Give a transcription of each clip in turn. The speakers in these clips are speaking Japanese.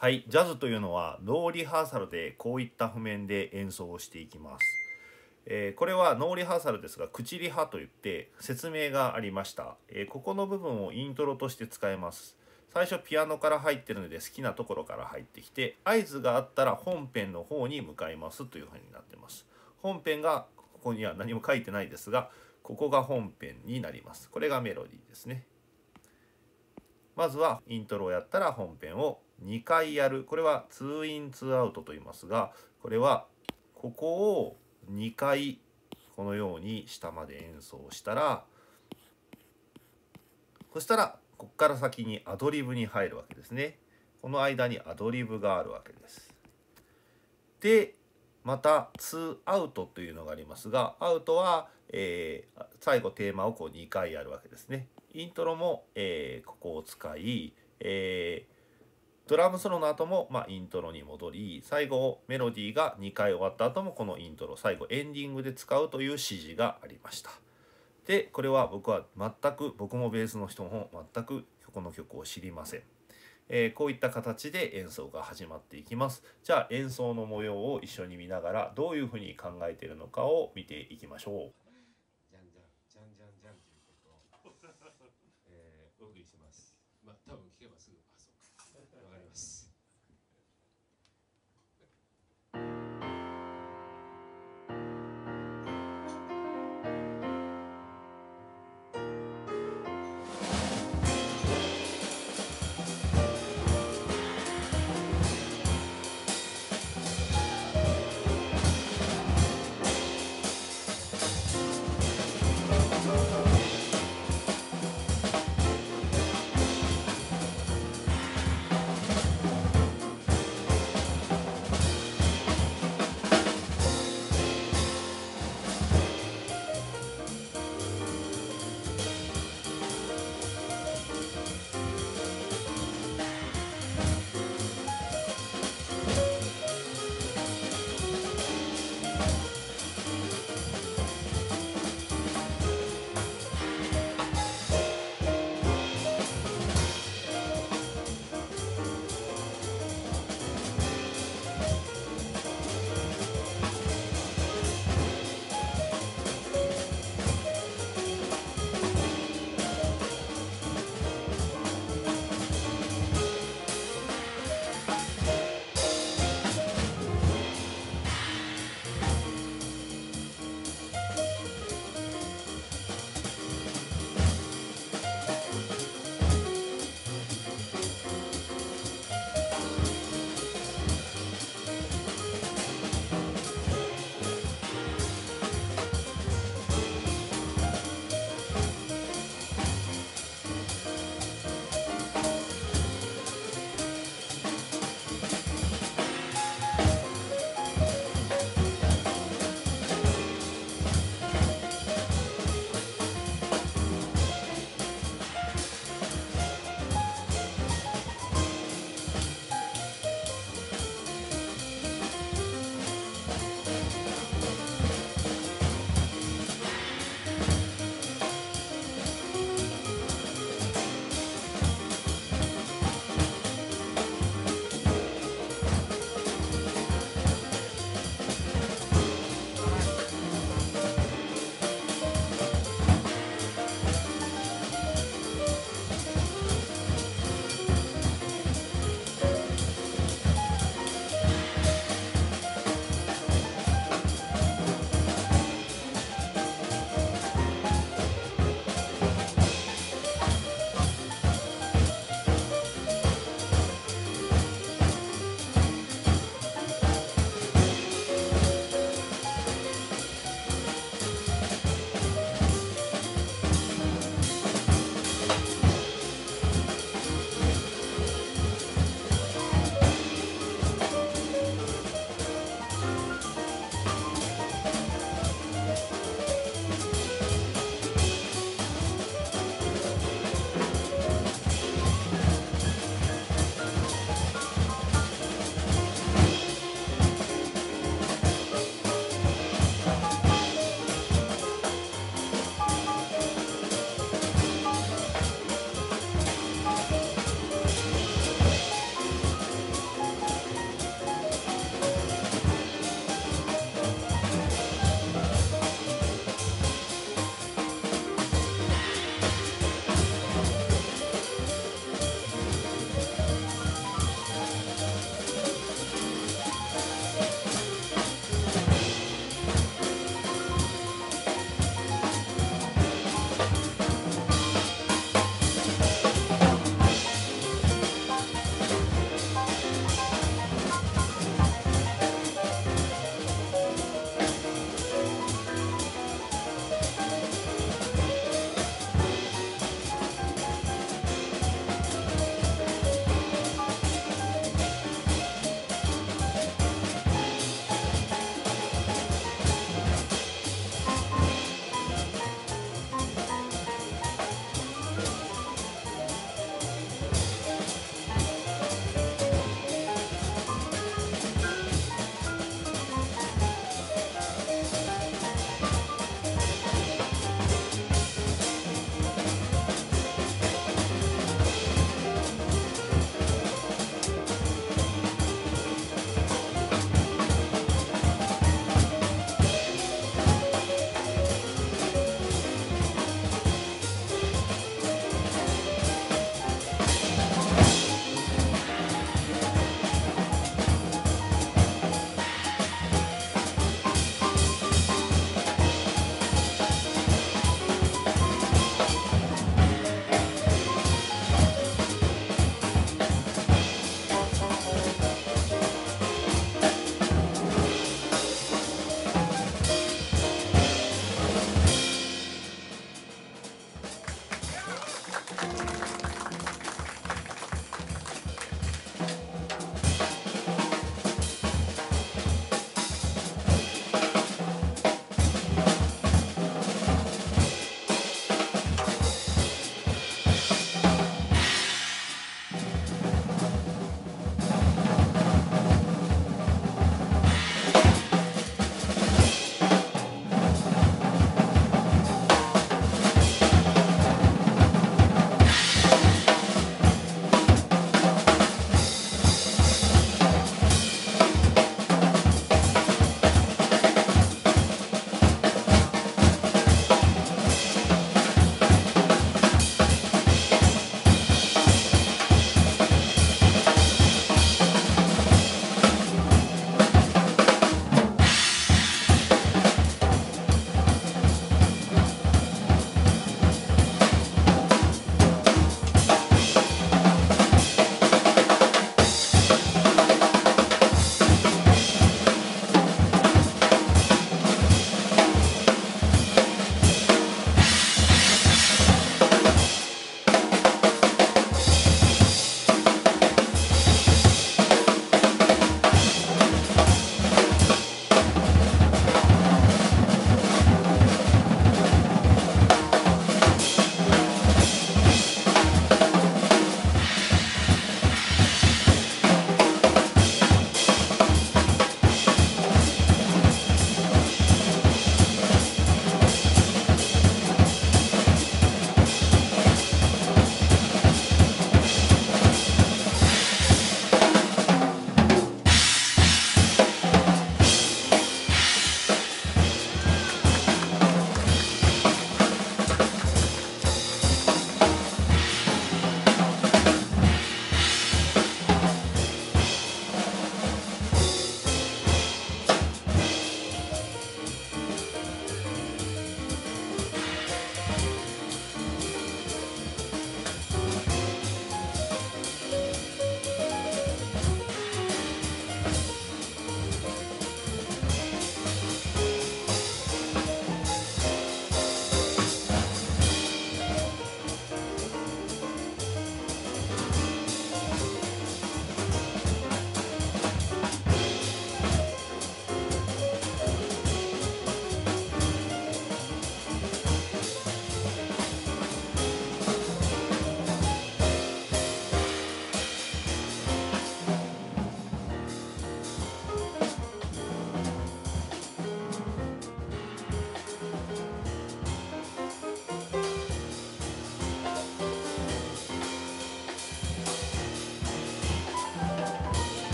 はい、ジャズというのはノーリハーサルでこういった譜面で演奏をしていきます。えーこれはノーリハーサルですが口リハといって説明がありました、えーここの部分をイントロとして使えます。最初ピアノから入ってるので好きなところから入ってきて合図があったら本編の方に向かいますというふうになってます。本編がここには何も書いてないですがここが本編になります。これがメロディーですね。まずはイントロをやったら本編を2回やる。これは2イン2アウトと言いますがこれはここを2回このように下まで演奏したらそしたらここから先にアドリブに入るわけですね。この間にアドリブがあるわけです。でまた2アウトというのがありますがアウトは、えー最後テーマをこう2回やるわけですね。イントロも、えーここを使い、えードラムソロの後も、まあ、イントロに戻り最後メロディーが2回終わった後もこのイントロ最後エンディングで使うという指示がありました。でこれは僕は全く僕もベースの人も全くこの曲を知りません、えーこういった形で演奏が始まっていきます。じゃあ演奏の模様を一緒に見ながらどういうふうに考えているのかを見ていきましょう。じゃんじゃんじゃんじゃんじゃんということを、えー、お送りします。まあ多分聞けばすぐ。わかります。「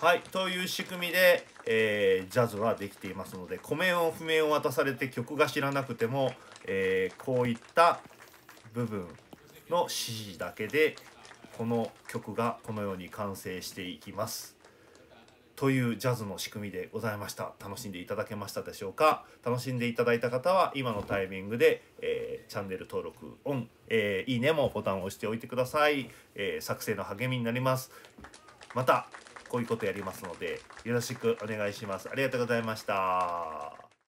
はい、という仕組みで、えージャズはできていますので譜面を譜面を渡されて曲が知らなくても、えーこういった部分の指示だけでこの曲がこのように完成していきます。というジャズの仕組みでございました。楽しんでいただけましたでしょうか？楽しんでいただいた方は今のタイミングで、えーチャンネル登録オン、えーいいねもボタンを押しておいてください、えー作成の励みになります。またこういうことやりますのでよろしくお願いします。ありがとうございました。